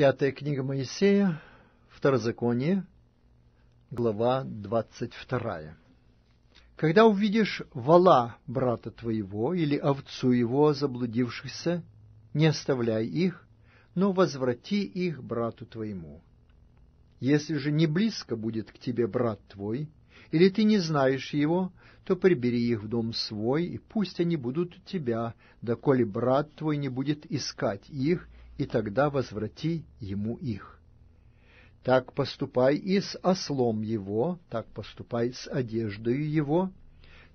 Пятая книга Моисея, Второзаконие, глава двадцать вторая. Когда увидишь вала брата твоего или овцу его заблудившихся, не оставляй их, но возврати их брату твоему. Если же не близко будет к тебе брат твой, или ты не знаешь его, то прибери их в дом свой, и пусть они будут у тебя, доколе брат твой не будет искать их, и тогда возврати ему их. Так поступай и с ослом его, так поступай с одеждою его,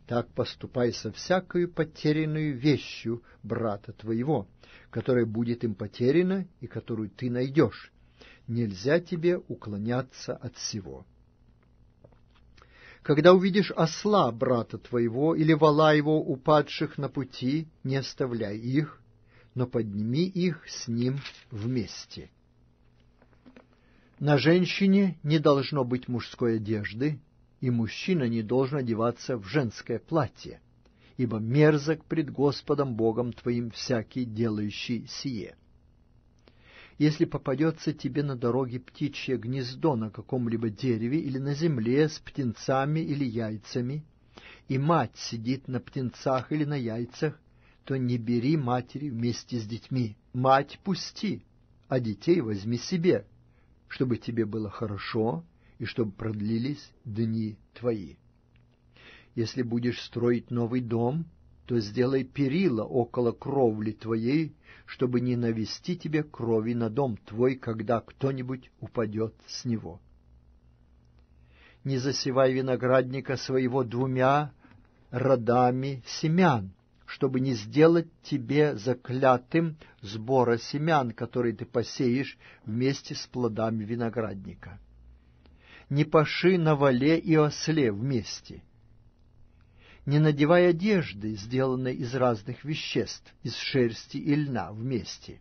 так поступай со всякою потерянную вещью брата твоего, которая будет им потеряна и которую ты найдешь. Нельзя тебе уклоняться от всего. Когда увидишь осла брата твоего или вала его упадших на пути, не оставляй их, но подними их с ним вместе. На женщине не должно быть мужской одежды, и мужчина не должен одеваться в женское платье, ибо мерзок пред Господом Богом твоим всякий, делающий сие. Если попадется тебе на дороге птичье гнездо на каком-либо дереве или на земле с птенцами или яйцами, и мать сидит на птенцах или на яйцах, то не бери матери вместе с детьми. Мать пусти, а детей возьми себе, чтобы тебе было хорошо и чтобы продлились дни твои. Если будешь строить новый дом, то сделай перила около кровли твоей, чтобы не навести тебе крови на дом твой, когда кто-нибудь упадет с него. Не засевай виноградника своего двумя родами семян, чтобы не сделать тебе заклятым сбора семян, которые ты посеешь вместе с плодами виноградника. Не паши на вале и осле вместе. Не надевай одежды, сделанной из разных веществ, из шерсти и льна вместе.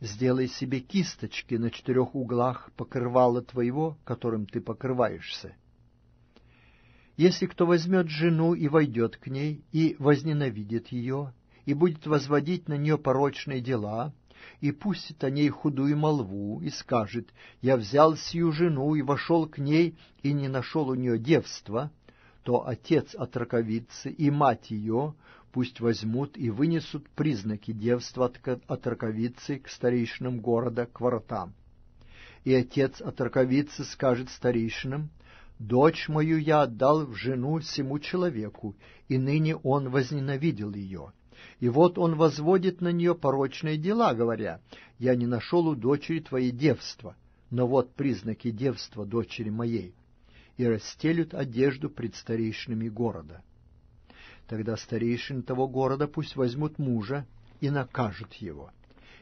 Сделай себе кисточки на четырех углах покрывала твоего, которым ты покрываешься если кто возьмет жену и войдет к ней, и возненавидит ее, и будет возводить на нее порочные дела, и пустит о ней худую молву, и скажет, «Я взял сию жену и вошел к ней, и не нашел у нее девства», то отец отраковицы и мать ее пусть возьмут и вынесут признаки девства от раковицы к старейшинам города, к воротам. И отец отраковицы скажет старейшинам, Дочь мою я отдал в жену всему человеку, и ныне он возненавидел ее. И вот он возводит на нее порочные дела, говоря, «Я не нашел у дочери твоей девства, но вот признаки девства дочери моей» и расстелют одежду пред старейшинами города. Тогда старейшины того города пусть возьмут мужа и накажут его,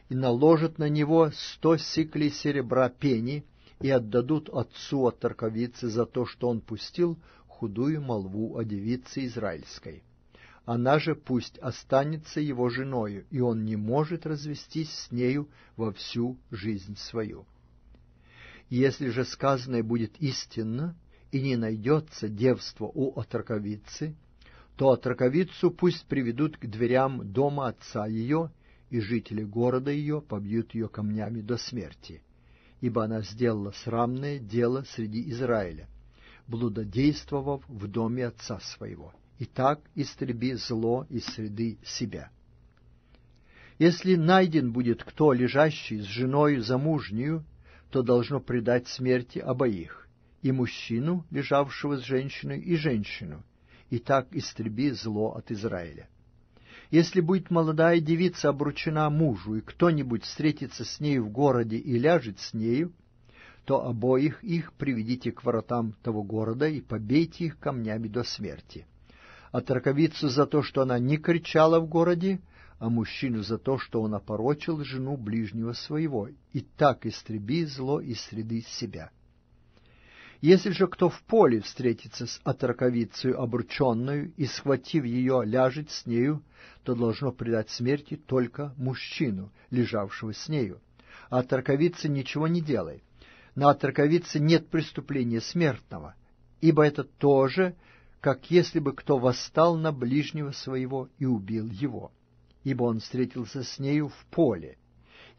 и наложат на него сто сиклей серебра пени, и отдадут отцу от торковицы за то, что он пустил худую молву о девице израильской. Она же пусть останется его женою, и он не может развестись с нею во всю жизнь свою. Если же сказанное будет истинно, и не найдется девство у отроковицы, то отроковицу пусть приведут к дверям дома отца ее, и жители города ее побьют ее камнями до смерти ибо она сделала срамное дело среди Израиля, блудодействовав в доме отца своего. И так истреби зло из среды себя. Если найден будет кто, лежащий с женою замужнюю, то должно предать смерти обоих, и мужчину, лежавшего с женщиной, и женщину, и так истреби зло от Израиля. Если будет молодая девица обручена мужу, и кто-нибудь встретится с нею в городе и ляжет с нею, то обоих их приведите к воротам того города и побейте их камнями до смерти. А траковицу за то, что она не кричала в городе, а мужчину за то, что он опорочил жену ближнего своего, и так истреби зло из среды себя. Если же кто в поле встретится с отраковицей обрученную и, схватив ее, ляжет с нею, то должно предать смерти только мужчину, лежавшего с нею. А отраковица ничего не делает. На отраковице нет преступления смертного, ибо это тоже, как если бы кто восстал на ближнего своего и убил его, ибо он встретился с нею в поле,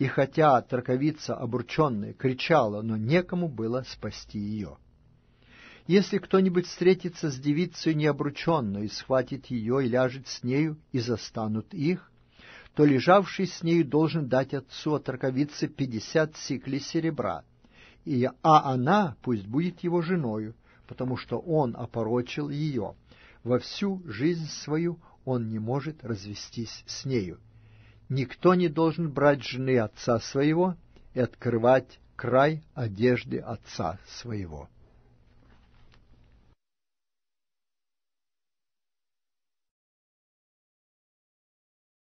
И хотя траковица обрученная кричала, но некому было спасти ее. Если кто-нибудь встретится с девицей необрученной, и схватит ее и ляжет с нею, и застанут их, то лежавший с нею должен дать отцу от раковицы пятьдесят сиклей серебра, и, а она пусть будет его женою, потому что он опорочил ее. Во всю жизнь свою он не может развестись с нею. Никто не должен брать жены отца своего и открывать край одежды отца своего.